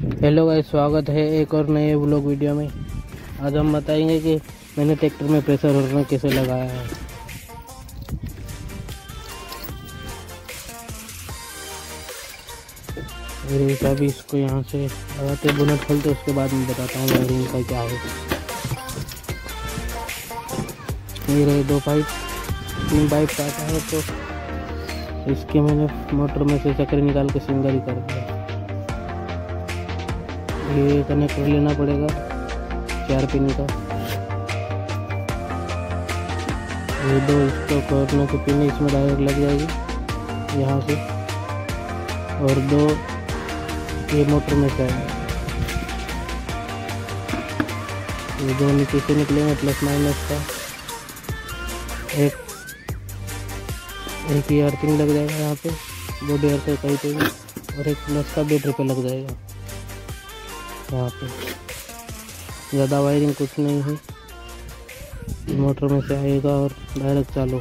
Hello guys, स्वागत है एक और नए व्लॉग वीडियो में। आज हम बताएँगे कि मैंने ट्रैक्टर में प्रेशर हॉर्न कैसे लगाया है। इसको यहाँ से लगाते बुनेट खोलते उसके बाद मैं बताता हूँ वायरिंग का क्या है। ये रहे दो पाइप तीन पाइप काटा है तो इसके मैंने मोटर में से चक्कर निकाल के सिंगल कर दिया। ये कनेक्टर लेना पड़ेगा चार पिन का। ये दो इसको करने के पिन इसमें डायरेक्ट लग जाएगी, यहाँ से। और दो ये मोटर में से ये दो नीचे से निकलेंगे प्लस माइनस का। एक एक ही अर्थिंग लग जाएगा यहाँ पे बॉडी अर्थ कहीं पे और एक प्लस का बैटरी पे लग जाएगा। यहाँ पे। ज़्यादा वायरिंग कुछ नहीं है। मोटर में से आएगा और डायरेक्ट चालू।